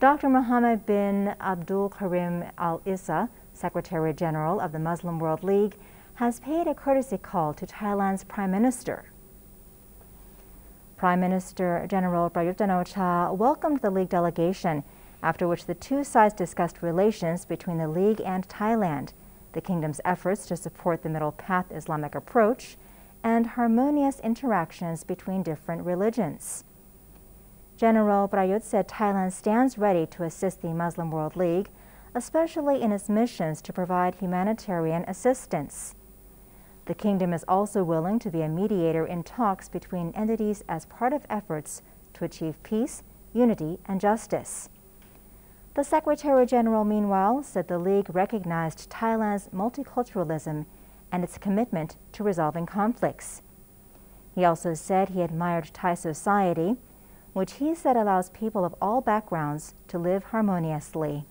Dr. Mohammed bin Abdul Karim Al Issa, Secretary General of the Muslim World League, has paid a courtesy call to Thailand's Prime Minister. Prime Minister General Prayut Chan-o-cha welcomed the League delegation, after which the two sides discussed relations between the League and Thailand, the kingdom's efforts to support the Middle Path Islamic approach, and harmonious interactions between different religions. General Prayut said Thailand stands ready to assist the Muslim World League, especially in its missions to provide humanitarian assistance. The kingdom is also willing to be a mediator in talks between entities as part of efforts to achieve peace, unity, and justice. The Secretary General, meanwhile, said the League recognized Thailand's multiculturalism and its commitment to resolving conflicts. He also said he admired Thai society, which he said allows people of all backgrounds to live harmoniously.